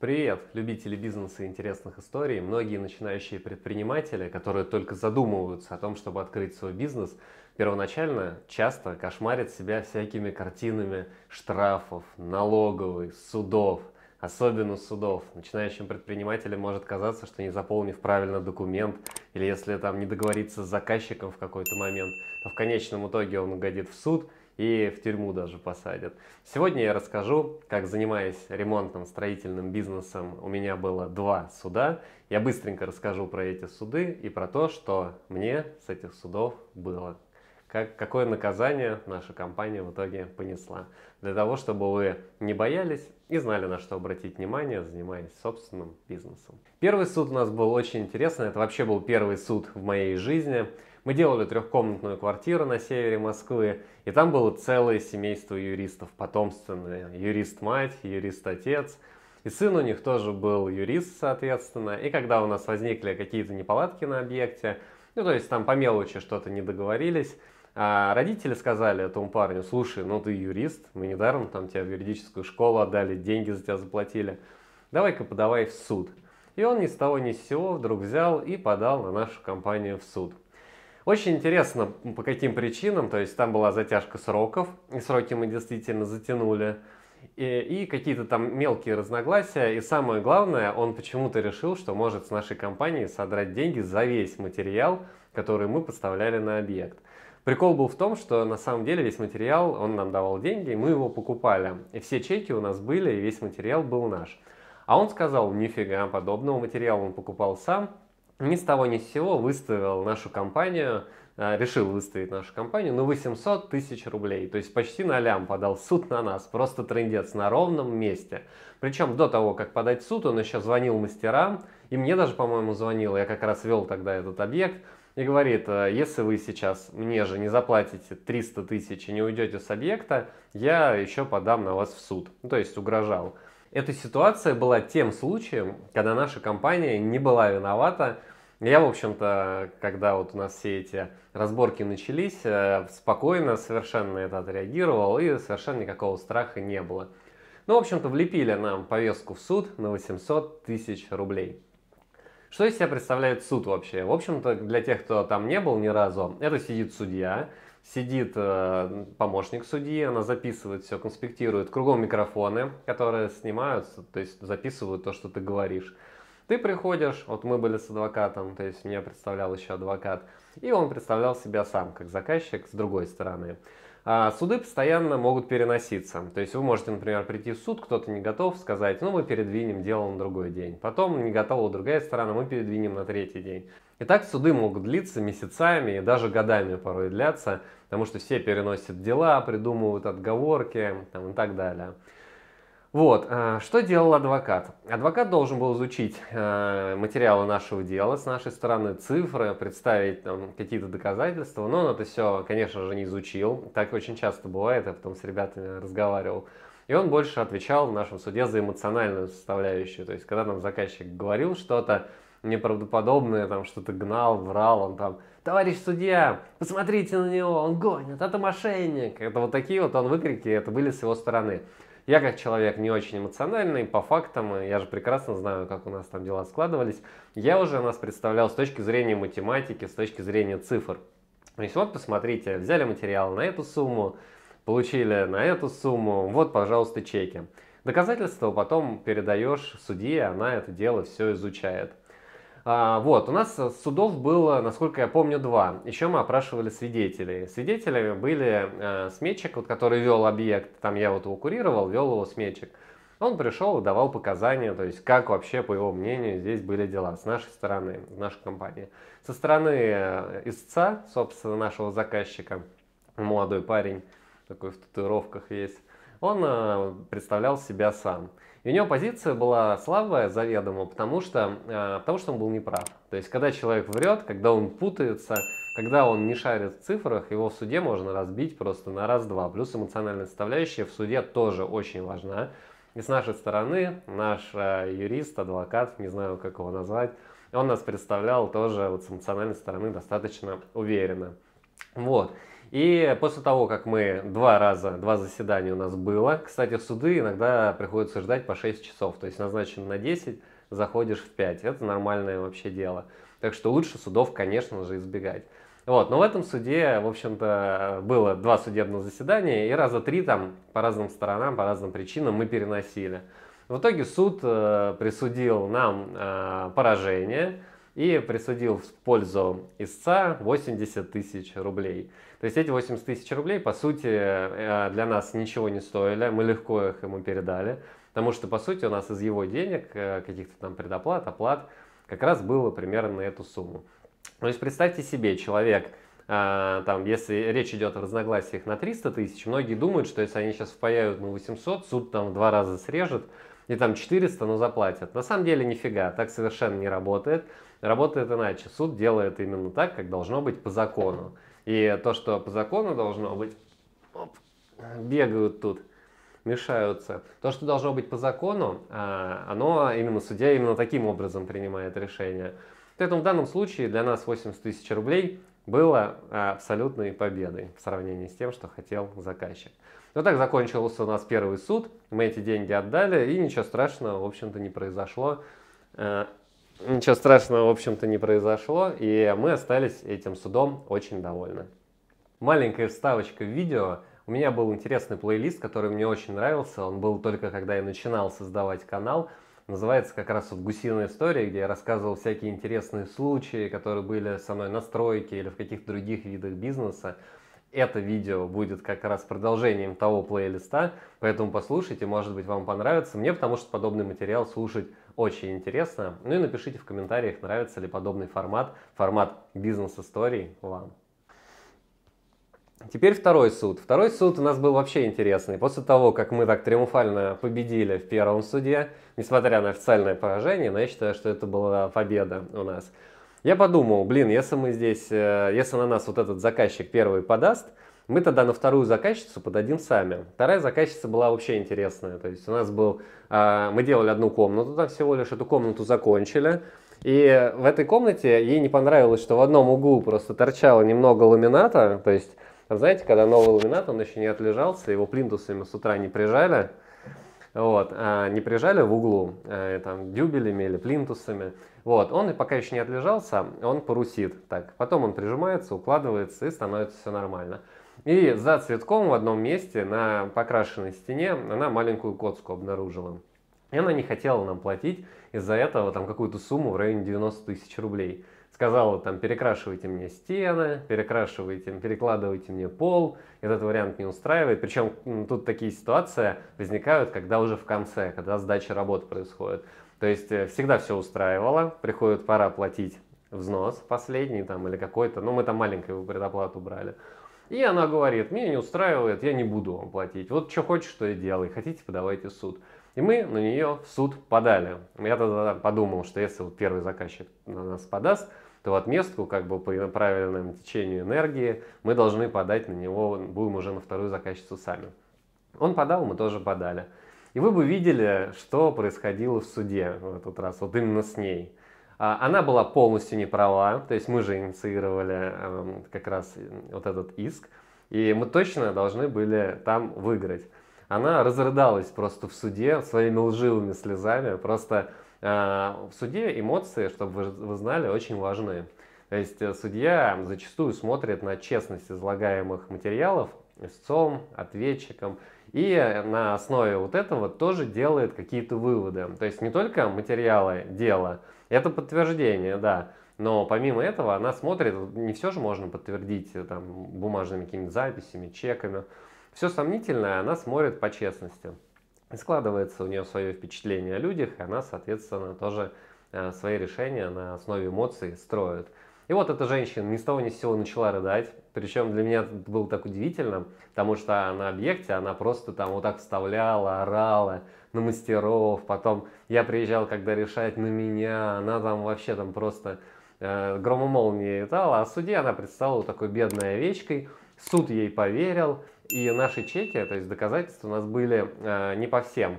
Привет, любители бизнеса и интересных историй. Многие начинающие предприниматели, которые только задумываются о том, чтобы открыть свой бизнес, первоначально часто кошмарят себя всякими картинами штрафов, налоговых, судов, особенно судов. Начинающим предпринимателям может казаться, что не заполнив правильно документ, или если там не договориться с заказчиком в какой-то момент, то в конечном итоге он угодит в суд – и в тюрьму даже посадят. Сегодня я расскажу, как занимаясь ремонтным строительным бизнесом, у меня было два суда. Я быстренько расскажу про эти суды и про то, что мне с этих судов было. Как, какое наказание наша компания в итоге понесла. Для того, чтобы вы не боялись и знали, на что обратить внимание, занимаясь собственным бизнесом. Первый суд у нас был очень интересный. Это вообще был первый суд в моей жизни. Мы делали трехкомнатную квартиру на севере Москвы, и там было целое семейство юристов, потомственные. Юрист-мать, юрист-отец. И сын у них тоже был юрист, соответственно. И когда у нас возникли какие-то неполадки на объекте, ну, то есть там по мелочи что-то не договорились, а родители сказали этому парню, слушай, ну ты юрист, мы недаром там тебя в юридическую школу отдали, деньги за тебя заплатили, давай-ка подавай в суд. И он ни с того ни с сего вдруг взял и подал на нашу компанию в суд. Очень интересно, по каким причинам, то есть там была затяжка сроков, и сроки мы действительно затянули, и, и какие-то там мелкие разногласия, и самое главное, он почему-то решил, что может с нашей компании содрать деньги за весь материал, который мы поставляли на объект. Прикол был в том, что на самом деле весь материал, он нам давал деньги, мы его покупали. И все чеки у нас были, и весь материал был наш. А он сказал, нифига, подобного материала он покупал сам, ни с того ни с сего выставил нашу компанию, э, решил выставить нашу компанию на 800 тысяч рублей. То есть почти на лям подал суд на нас. Просто трендец на ровном месте. Причем до того, как подать суд, он еще звонил мастерам. И мне даже, по-моему, звонил. Я как раз вел тогда этот объект. И говорит, «Э, если вы сейчас мне же не заплатите 300 тысяч и не уйдете с объекта, я еще подам на вас в суд. Ну, то есть угрожал. Эта ситуация была тем случаем, когда наша компания не была виновата. Я, в общем-то, когда вот у нас все эти разборки начались, э, спокойно совершенно это отреагировал и совершенно никакого страха не было. Ну, в общем-то, влепили нам повестку в суд на 800 тысяч рублей. Что из себя представляет суд вообще? В общем-то, для тех, кто там не был ни разу, это сидит судья, сидит э, помощник судьи, она записывает все, конспектирует. Кругом микрофоны, которые снимаются, то есть записывают то, что ты говоришь. Ты приходишь, вот мы были с адвокатом, то есть меня представлял еще адвокат, и он представлял себя сам, как заказчик с другой стороны. А суды постоянно могут переноситься. То есть вы можете, например, прийти в суд, кто-то не готов сказать, ну мы передвинем дело на другой день. Потом не готова другая сторона, мы передвинем на третий день. И так суды могут длиться месяцами и даже годами порой длятся, потому что все переносят дела, придумывают отговорки там, и так далее. Вот, э, что делал адвокат? Адвокат должен был изучить э, материалы нашего дела с нашей стороны, цифры, представить там, какие-то доказательства, но он это все, конечно же, не изучил. Так очень часто бывает, я потом с ребятами разговаривал. И он больше отвечал в нашем суде за эмоциональную составляющую. То есть, когда нам заказчик говорил что-то, неправдоподобное, там что-то гнал, врал, он там, товарищ судья, посмотрите на него, он гонит, это мошенник. Это вот такие вот он выкрики, это были с его стороны. Я как человек не очень эмоциональный, по фактам, я же прекрасно знаю, как у нас там дела складывались, я уже нас представлял с точки зрения математики, с точки зрения цифр. То есть вот посмотрите, взяли материал на эту сумму, получили на эту сумму, вот, пожалуйста, чеки. Доказательства потом передаешь судье, она это дело все изучает. А, вот, у нас судов было, насколько я помню, два. Еще мы опрашивали свидетелей. Свидетелями были э, сметчик, вот, который вел объект, там я вот его курировал, вел его сметчик. Он пришел и давал показания, то есть как вообще, по его мнению, здесь были дела с нашей стороны, с нашей компании. Со стороны э, истца, собственно, нашего заказчика, молодой парень, такой в татуировках весь, он э, представлял себя сам. И у него позиция была слабая заведомо, потому что, э, потому что он был неправ. То есть, когда человек врет, когда он путается, когда он не шарит в цифрах, его в суде можно разбить просто на раз-два. Плюс эмоциональная составляющая в суде тоже очень важна. И с нашей стороны наш э, юрист, адвокат, не знаю, как его назвать, он нас представлял тоже вот с эмоциональной стороны достаточно уверенно. Вот. И после того, как мы два раза, два заседания у нас было, кстати, суды иногда приходится ждать по 6 часов, то есть назначено на 10, заходишь в 5. Это нормальное вообще дело. Так что лучше судов, конечно же, избегать. Вот, но в этом суде, в общем-то, было два судебных заседания, и раза три там по разным сторонам, по разным причинам мы переносили. В итоге суд э, присудил нам э, поражение и присудил в пользу истца 80 тысяч рублей. То есть эти 80 тысяч рублей, по сути, э, для нас ничего не стоили, мы легко их ему передали, потому что, по сути, у нас из его денег, э, каких-то там предоплат, оплат, как раз было примерно на эту сумму. То есть представьте себе, человек, э, там, если речь идет о разногласиях на 300 тысяч, многие думают, что если они сейчас впаяют на 800, суд там в два раза срежет, и там 400, но заплатят. На самом деле нифига, так совершенно не работает. Работает иначе. Суд делает именно так, как должно быть по закону. И то, что по закону должно быть, оп, бегают тут, мешаются. То, что должно быть по закону, а, оно именно судья именно таким образом принимает решение. Поэтому в данном случае для нас 80 тысяч рублей было абсолютной победой в сравнении с тем, что хотел заказчик. Вот так закончился у нас первый суд, мы эти деньги отдали, и ничего страшного, в общем-то, не произошло. Ничего страшного, в общем-то, не произошло, и мы остались этим судом очень довольны. Маленькая вставочка в видео. У меня был интересный плейлист, который мне очень нравился. Он был только когда я начинал создавать канал. Называется как раз вот «Гусиная история», где я рассказывал всякие интересные случаи, которые были со мной на стройке или в каких-то других видах бизнеса. Это видео будет как раз продолжением того плейлиста, поэтому послушайте, может быть вам понравится. Мне потому что подобный материал слушать очень интересно. Ну и напишите в комментариях, нравится ли подобный формат, формат бизнес-историй вам. Теперь второй суд. Второй суд у нас был вообще интересный. После того, как мы так триумфально победили в первом суде, несмотря на официальное поражение, но я считаю, что это была победа у нас. Я подумал, блин, если мы здесь, э, если на нас вот этот заказчик первый подаст, мы тогда на вторую заказчицу подадим сами. Вторая заказчица была вообще интересная. То есть у нас был, а, мы делали одну комнату, там всего лишь эту комнату закончили. И в этой комнате ей не понравилось, что в одном углу просто торчало немного ламината. То есть, знаете, когда новый ламинат, он еще не отлежался, его плинтусами с утра не прижали. Вот, а не прижали в углу, а, там, дюбелями или плинтусами. Вот, он пока еще не отлежался, он парусит. Так, потом он прижимается, укладывается и становится все нормально. И за цветком в одном месте на покрашенной стене она маленькую коцку обнаружила. И она не хотела нам платить из-за этого там какую-то сумму в районе 90 тысяч рублей. Сказала там перекрашивайте мне стены, перекрашивайте, перекладывайте мне пол. Этот вариант не устраивает. Причем тут такие ситуации возникают, когда уже в конце, когда сдача работ происходит. То есть э, всегда все устраивало, приходит пора платить взнос последний там или какой-то, ну мы там маленькую предоплату брали. И она говорит, меня не устраивает, я не буду вам платить. Вот что хочешь, что и делай. Хотите, подавайте в суд. И мы на нее в суд подали. Я тогда подумал, что если вот первый заказчик на нас подаст, то отместку, как бы по правильному течению энергии, мы должны подать на него, будем уже на вторую заказчицу сами. Он подал, мы тоже подали. И вы бы видели, что происходило в суде в этот раз, вот именно с ней. А, она была полностью не права, то есть мы же инициировали эм, как раз вот этот иск, и мы точно должны были там выиграть. Она разрыдалась просто в суде своими лживыми слезами, просто в суде эмоции, чтобы вы, вы знали, очень важны. То есть э, судья зачастую смотрит на честность излагаемых материалов истцом, ответчиком, и на основе вот этого тоже делает какие-то выводы. То есть не только материалы дела, это подтверждение, да, но помимо этого она смотрит, не все же можно подтвердить э, там, бумажными какими-то записями, чеками. Все сомнительное она смотрит по честности. Складывается у нее свое впечатление о людях, и она, соответственно, тоже э, свои решения на основе эмоций строит. И вот эта женщина ни с того ни с сего начала рыдать. Причем для меня это было так удивительно, потому что на объекте она просто там вот так вставляла, орала на мастеров. Потом я приезжал, когда решать на меня, она там вообще там просто э, громомолнией летала. А судья она предстала такой бедной овечкой. Суд ей поверил. И наши чеки, то есть доказательства у нас были э, не по всем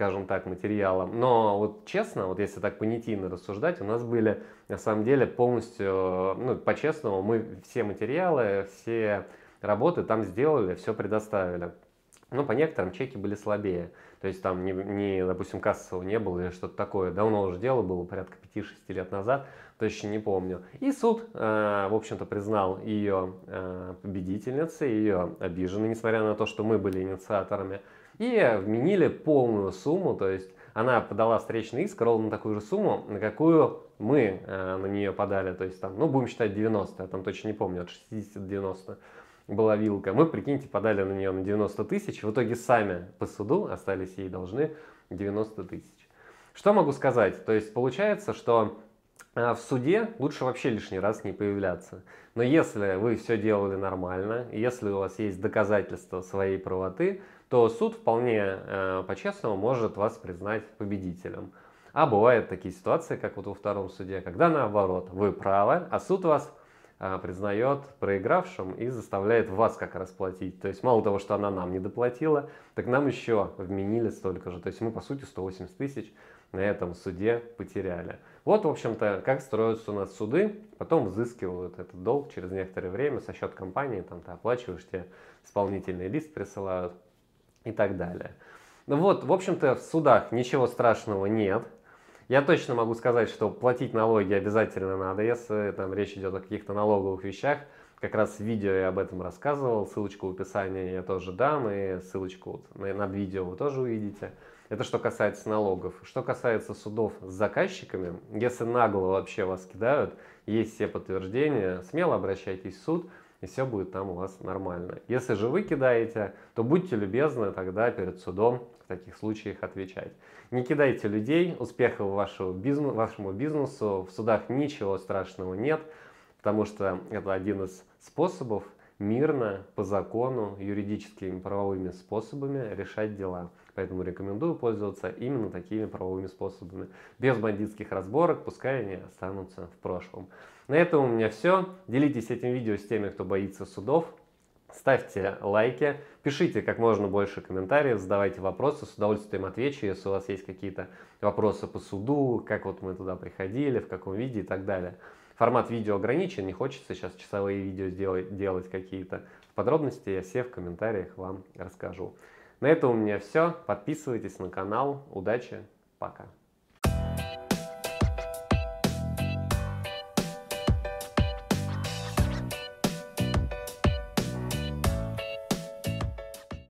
скажем так, материалом. Но вот честно, вот если так понятийно рассуждать, у нас были на самом деле полностью, ну, по-честному, мы все материалы, все работы там сделали, все предоставили. Но по некоторым чеки были слабее. То есть там, не, не, допустим, кассового не было или что-то такое. Давно уже дело было, порядка 5-6 лет назад, точно не помню. И суд, э, в общем-то, признал ее э, победительницей, ее обиженной, несмотря на то, что мы были инициаторами. И вменили полную сумму, то есть она подала встречный иск ровно на такую же сумму, на какую мы э, на нее подали. То есть там, ну, будем считать 90, я там точно не помню, от 60 до 90 была вилка. Мы, прикиньте, подали на нее на 90 тысяч. В итоге сами по суду остались ей должны 90 тысяч. Что могу сказать? То есть получается, что э, в суде лучше вообще лишний раз не появляться. Но если вы все делали нормально, если у вас есть доказательства своей правоты, то суд вполне э, по-честному может вас признать победителем. А бывают такие ситуации, как вот во втором суде, когда наоборот, вы правы, а суд вас признает проигравшим и заставляет вас как расплатить. То есть мало того, что она нам не доплатила, так нам еще вменили столько же. То есть мы по сути 180 тысяч на этом суде потеряли. Вот, в общем-то, как строятся у нас суды, потом взыскивают этот долг через некоторое время со счет компании, там ты оплачиваешь, тебе исполнительный лист присылают и так далее. Ну вот, в общем-то, в судах ничего страшного нет. Я точно могу сказать, что платить налоги обязательно надо, если там речь идет о каких-то налоговых вещах. Как раз в видео я об этом рассказывал, ссылочку в описании я тоже дам, и ссылочку вот над видео вы тоже увидите. Это что касается налогов. Что касается судов с заказчиками, если нагло вообще вас кидают, есть все подтверждения, смело обращайтесь в суд, и все будет там у вас нормально. Если же вы кидаете, то будьте любезны тогда перед судом в таких случаях отвечать. Не кидайте людей, успехов вашего бизнесу, вашему бизнесу, в судах ничего страшного нет, потому что это один из способов мирно, по закону, юридическими правовыми способами решать дела. Поэтому рекомендую пользоваться именно такими правовыми способами. Без бандитских разборок, пускай они останутся в прошлом. На этом у меня все. Делитесь этим видео с теми, кто боится судов. Ставьте лайки, пишите как можно больше комментариев, задавайте вопросы, с удовольствием отвечу, если у вас есть какие-то вопросы по суду, как вот мы туда приходили, в каком виде и так далее. Формат видео ограничен, не хочется сейчас часовые видео сделать, делать какие-то. Подробности я все в комментариях вам расскажу. На этом у меня все. Подписывайтесь на канал. Удачи. Пока.